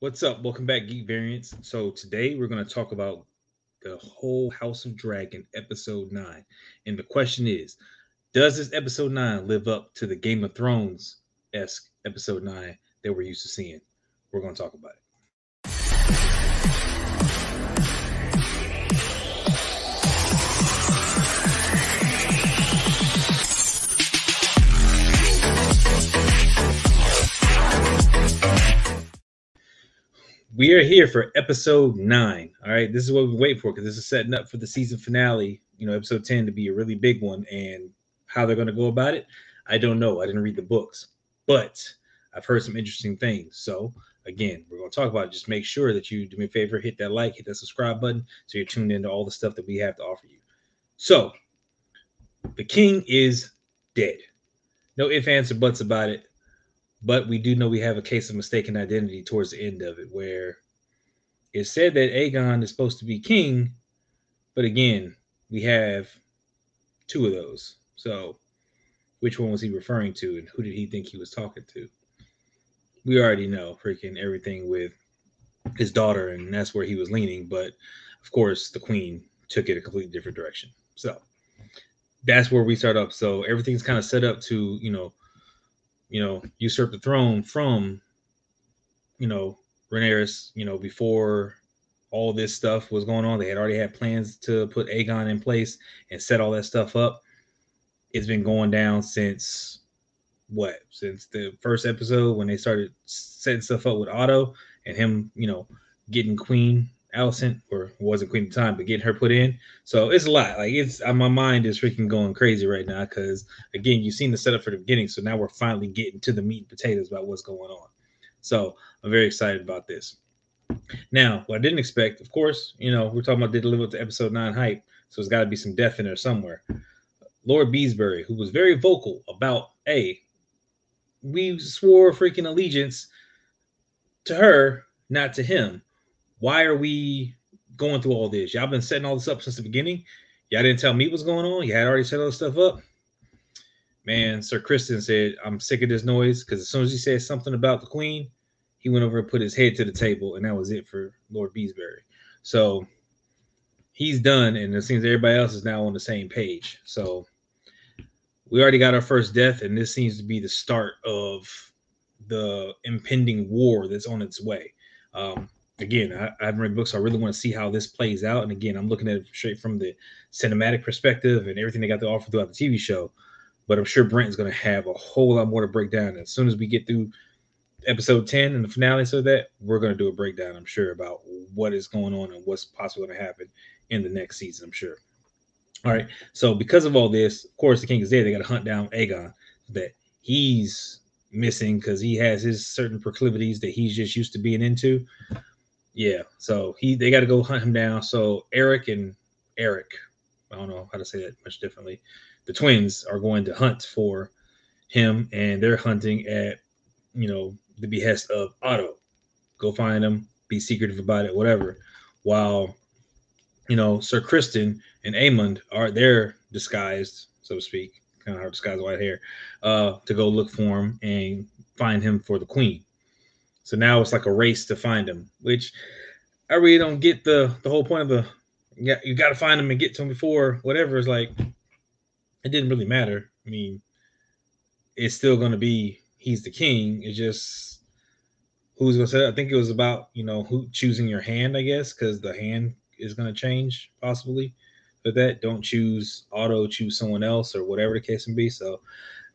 What's up? Welcome back, Geek Variants. So today we're going to talk about the whole House of Dragon episode 9. And the question is, does this episode 9 live up to the Game of Thrones esque episode 9 that we're used to seeing? We're going to talk about it. We are here for episode nine. All right, this is what we wait for because this is setting up for the season finale. You know, episode ten to be a really big one, and how they're going to go about it, I don't know. I didn't read the books, but I've heard some interesting things. So again, we're going to talk about it. Just make sure that you do me a favor, hit that like, hit that subscribe button, so you're tuned into all the stuff that we have to offer you. So the king is dead. No ifs, ands, or buts about it but we do know we have a case of mistaken identity towards the end of it where it said that Aegon is supposed to be king, but again, we have two of those. So, which one was he referring to, and who did he think he was talking to? We already know freaking everything with his daughter, and that's where he was leaning. But of course, the queen took it a completely different direction. So, that's where we start up. So, everything's kind of set up to, you know, you know, usurp the throne from, you know, Rhaenyra, you know, before all this stuff was going on. They had already had plans to put Aegon in place and set all that stuff up. It's been going down since what? Since the first episode when they started setting stuff up with Otto and him, you know, getting Queen Alicent, or wasn't Queen the time, but getting her put in. So it's a lot. Like it's uh, my mind is freaking going crazy right now because again, you've seen the setup for the beginning, so now we're finally getting to the meat and potatoes about what's going on. So I'm very excited about this. Now, what I didn't expect, of course, you know, we're talking about did live up to episode nine hype, so there's got to be some death in there somewhere. Lord Beesbury, who was very vocal about, hey, we swore freaking allegiance to her, not to him why are we going through all this? Y'all been setting all this up since the beginning. Y'all didn't tell me what's going on. You had already set all this stuff up. Man, Sir Criston said, I'm sick of this noise because as soon as he said something about the Queen, he went over and put his head to the table, and that was it for Lord Beesbury. So he's done, and it seems everybody else is now on the same page. So we already got our first death, and this seems to be the start of the impending war that's on its way. Um, again, I, I, haven't read books, so I really want to see how this plays out. And again, I'm looking at it straight from the cinematic perspective and everything they got to offer throughout the TV show. But I'm sure Brent is going to have a whole lot more to break down. And as soon as we get through episode 10 and the finale so that, we're going to do a breakdown, I'm sure, about what is going on and what's possibly to happen in the next season, I'm sure. All right. So because of all this, of course, the king is there. They got to hunt down Aegon that he's missing because he has his certain proclivities that he's just used to being into. Yeah, so he they got to go hunt him down. So Eric and Eric, I don't know how to say that much differently. The twins are going to hunt for him, and they're hunting at you know the behest of Otto. Go find him, be secretive about it, whatever. While you know Sir Criston and Aemond are there disguised, so to speak, kind of hard disguise white hair, uh, to go look for him and find him for the queen. So now it's like a race to find him, which I really don't get the the whole point of the yeah, you got to find him and get to him before whatever is like it didn't really matter. I mean, it's still going to be he's the king. It's just who's going to say. I think it was about you know who choosing your hand, I guess, because the hand is going to change possibly. But that don't choose Otto, choose someone else or whatever the case may be. So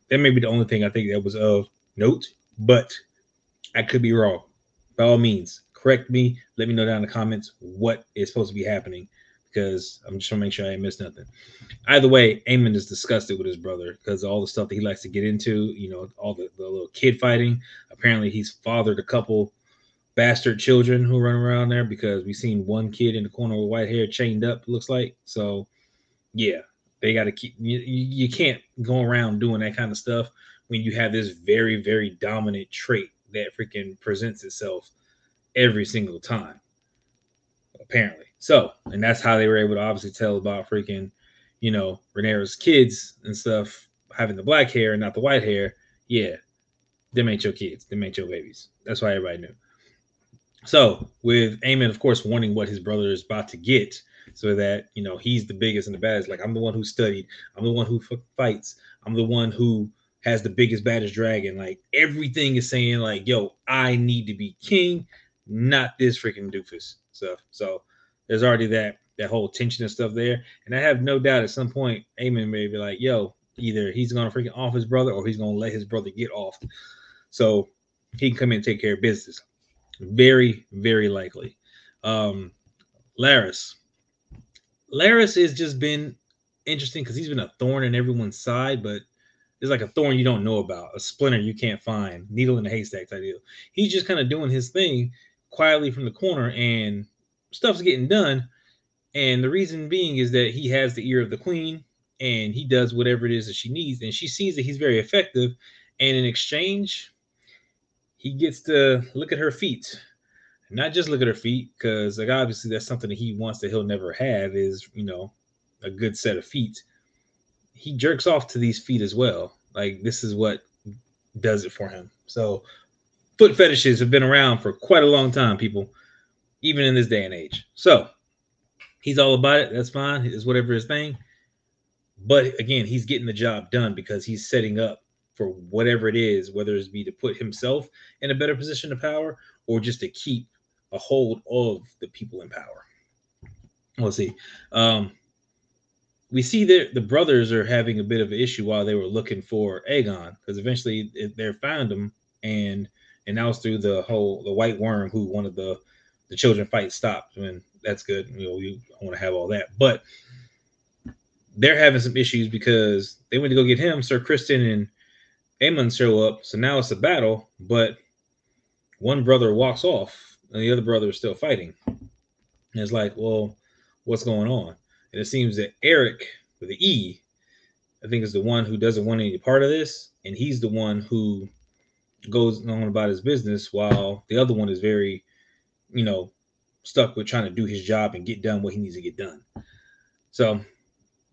that may be the only thing I think that was of note. But I could be wrong. By all means, correct me. Let me know down in the comments what is supposed to be happening because I'm just trying to make sure I missed nothing. Either way, Aemond is disgusted with his brother because all the stuff that he likes to get into, you know, all the, the little kid fighting. Apparently, he's fathered a couple bastard children who run around there because we've seen one kid in the corner with white hair chained up, looks like. So, yeah, they got to keep, you, you can't go around doing that kind of stuff when you have this very, very dominant trait that freaking presents itself every single time. Apparently. So, and that's how they were able to obviously tell about freaking, you know, Rhaenyra's kids and stuff having the black hair and not the white hair. Yeah, them ain't your kids. Them ain't your babies. That's why everybody knew. So with Aemond, of course, warning what his brother is about to get, so that you know he's the biggest and the baddest. Like I'm the one who studied. I'm the one who fights. I'm the one who has the biggest, baddest dragon. Like everything is saying, like, yo, I need to be king, not this freaking doofus stuff. So there's already that that whole tension and stuff there. And I have no doubt at some point, Aemond may be like, yo, either he's gonna freaking off his brother or he's gonna let his brother get off. So he can come in and take care of business. Very, very likely. Um Laris. Larys has just been interesting because he's been a thorn in everyone's side, but it's like a thorn you don't know about, a splinter you can't find, needle in a haystack type deal. He's just kind of doing his thing quietly from the corner, and stuff's getting done. And the reason being is that he has the ear of the queen, and he does whatever it is that she needs, and she sees that he's very effective. And in exchange, he gets to look at her feet not just look at her feet because like obviously that's something that he wants that he'll never have is you know a good set of feet he jerks off to these feet as well. Like this is what does it for him. So foot fetishes have been around for quite a long time people even in this day and age. So he's all about it. That's fine. It's whatever his thing. But again he's getting the job done because he's setting up for whatever it is whether it's be to put himself in a better position of power or just to keep a hold of the people in power. Let's see. Um, we see that the brothers are having a bit of an issue while they were looking for Aegon because eventually they found him and and that was through the whole the white worm who wanted the the children fight stopped and that's good you know you want to have all that but they're having some issues because they went to go get him Sir Criston and Aemond show up so now it's a battle but one brother walks off and the other brother is still fighting. And it's like, well, what's going on? And it seems that Eric with the E, I think is the one who doesn't want any part of this, and he's the one who goes on about his business while the other one is very, you know, stuck with trying to do his job and get done what he needs to get done. So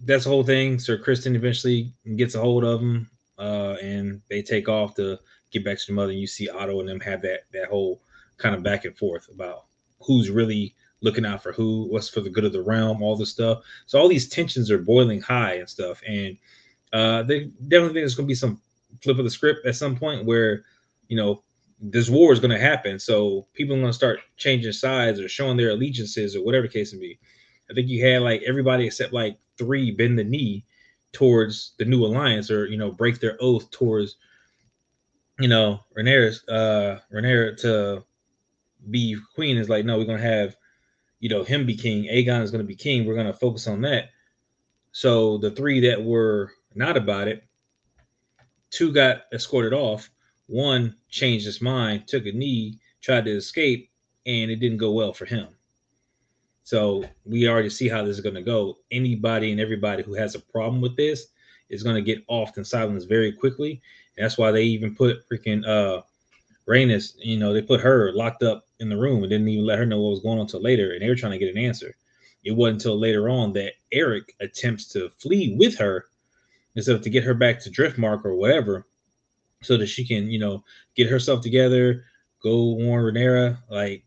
that's the whole thing. Sir Criston eventually gets a hold of him, uh, and they take off to get back to the mother. And you see Otto and them have that that whole kind of back and forth about who's really looking out for who, what's for the good of the realm, all this stuff. So all these tensions are boiling high and stuff. And uh, they definitely think there's going to be some flip of the script at some point where, you know, this war is going to happen. So people are going to start changing sides or showing their allegiances or whatever the case may be. I think you had like everybody except like three bend the knee towards the new alliance or, you know, break their oath towards, you know, Rhaenyra's, uh, Rhaenyra to be queen is like, no, we're gonna have, you know, him be king. Aegon is gonna be king. We're gonna focus on that. So the three that were not about it, two got escorted off. One changed his mind, took a knee, tried to escape, and it didn't go well for him. So we already see how this is going to go. Anybody and everybody who has a problem with this is going to get off and silenced very quickly. That's why they even put freaking uh Rhaenys, you know, they put her locked up in the room and didn't even let her know what was going on until later. And they were trying to get an answer. It wasn't until later on that Eric attempts to flee with her instead of to get her back to Driftmark or whatever, so that she can, you know, get herself together, go warn Rhaenyra. Like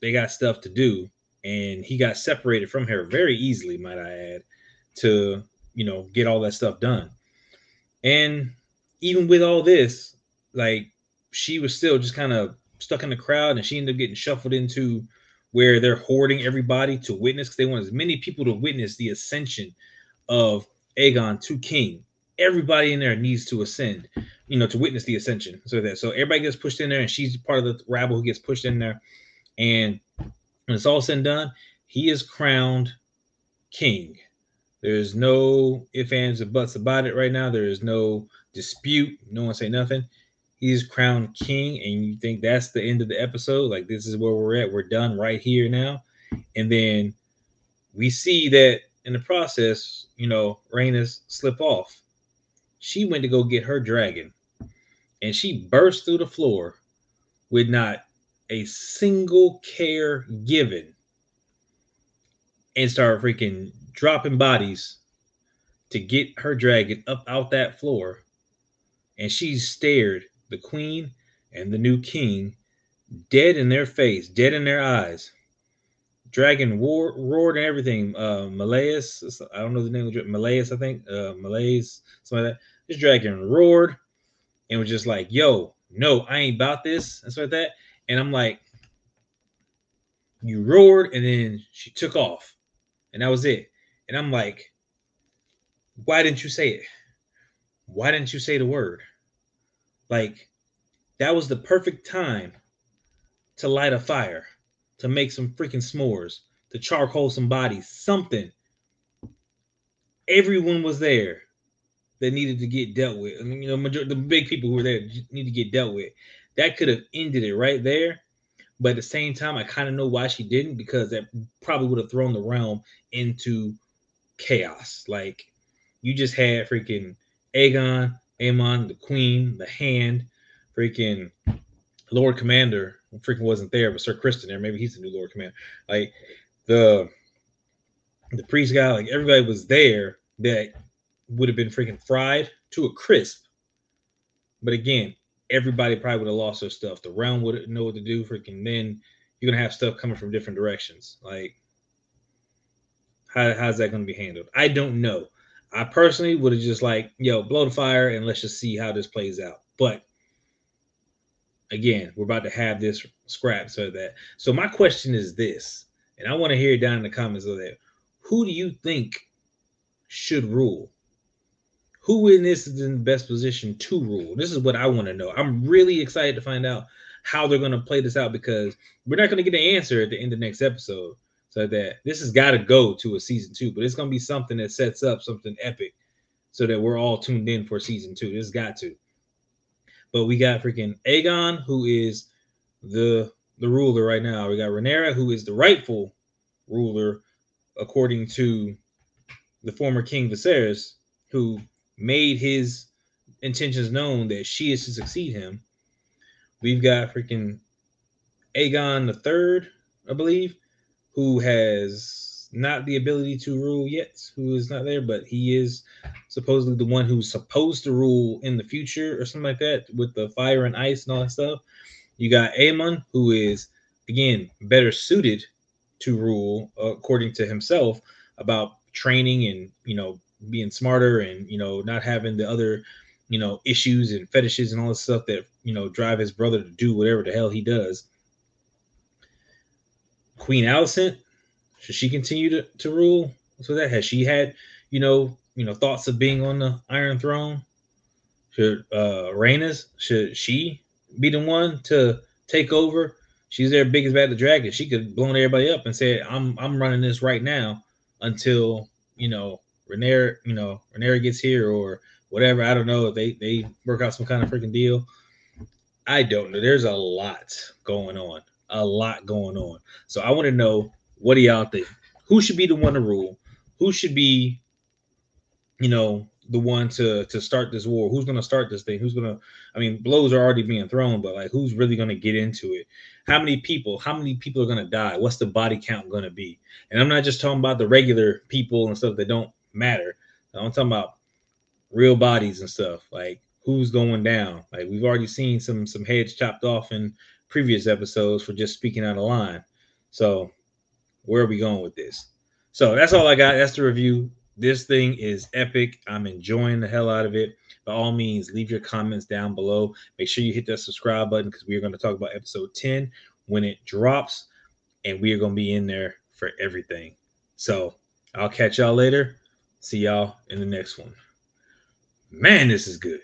they got stuff to do. And he got separated from her very easily, might I add, to you know get all that stuff done. And even with all this, like she was still just kind of stuck in the crowd and she ended up getting shuffled into where they're hoarding everybody to witness because they want as many people to witness the ascension of Aegon to king. Everybody in there needs to ascend, you know, to witness the ascension. So that so everybody gets pushed in there, and she's part of the rabble who gets pushed in there. And when it's all said and done, he is crowned king. There's no ifs, ands, or buts about it right now. There is no dispute. No one say nothing he's crowned king and you think that's the end of the episode? Like this is where we're at. We're done right here now. And then we see that in the process you know Rhaenys slip off. She went to go get her dragon and she burst through the floor with not a single care given and started freaking dropping bodies to get her dragon up out that floor. And she stared the queen and the new king dead in their face, dead in their eyes. Dragon war, roared and everything. Uh, Meleys, I don't know the name of the Meleys, I think. Uh, Meleys, something like that. This dragon roared and was just like, yo, no, I ain't about this, and stuff like that. And I'm like, you roared, and then she took off, and that was it. And I'm like, why didn't you say it? Why didn't you say the word? Like, that was the perfect time to light a fire, to make some freaking s'mores, to charcoal some bodies, something. Everyone was there that needed to get dealt with. I mean, you know, majority, the big people who were there need to get dealt with. That could have ended it right there. But at the same time, I kind of know why she didn't because that probably would have thrown the realm into chaos. Like you just had freaking Aegon, Aemond, the Queen, the Hand, freaking Lord Commander. Freaking wasn't there, but Sir Criston there. Maybe he's the new Lord Commander. Like the the priest guy, like everybody was there that would have been freaking fried to a crisp. But again, everybody probably would have lost their stuff. The realm wouldn't know what to do. Freaking then you're gonna have stuff coming from different directions. Like how, how's that gonna be handled? I don't know. I personally would have just like, yo, blow the fire and let's just see how this plays out. But again, we're about to have this scrap so that. So my question is this, and I want to hear it down in the comments of that. Who do you think should rule? Who in this is in the best position to rule? This is what I want to know. I'm really excited to find out how they're going to play this out because we're not going to get an answer at the end of the next episode. So that this has got to go to a season two, but it's going to be something that sets up something epic so that we're all tuned in for season two. This has got to. But we got freaking Aegon, who is the the ruler right now. We got Rhaenyra, who is the rightful ruler, according to the former King Viserys, who made his intentions known that she is to succeed him. We've got freaking Aegon the Third, I believe, who has not the ability to rule yet, who is not there, but he is supposedly the one who's supposed to rule in the future or something like that with the fire and ice and all that stuff. You got Aemond, who is again better suited to rule according to himself about training and you know being smarter and you know not having the other you know issues and fetishes and all this stuff that you know drive his brother to do whatever the hell he does Queen Alicent, should she continue to, to rule? So that has she had, you know, you know, thoughts of being on the Iron Throne? Should uh Rhaenys, should she be the one to take over? She's their biggest bad the dragon. She could blown everybody up and say, I'm I'm running this right now until you know Rhaenyra, you know, Rhaenyra gets here or whatever. I don't know if they they work out some kind of freaking deal. I don't know. There's a lot going on a lot going on. So I want to know what do y'all think? Who should be the one to rule? Who should be, you know, the one to to start this war? Who's going to start this thing? Who's going to? I mean, blows are already being thrown, but like, who's really going to get into it? How many people? How many people are going to die? What's the body count going to be? And I'm not just talking about the regular people and stuff that don't matter. I'm talking about real bodies and stuff. Like who's going down? Like we've already seen some some heads chopped off in previous episodes for just speaking out of line. So, where are we going with this? So, that's all I got. That's the review. This thing is epic. I'm enjoying the hell out of it. By all means, leave your comments down below. Make sure you hit that subscribe button because we are going to talk about episode 10 when it drops, and we are going to be in there for everything. So, I'll catch y'all later. See y'all in the next one. Man, this is good.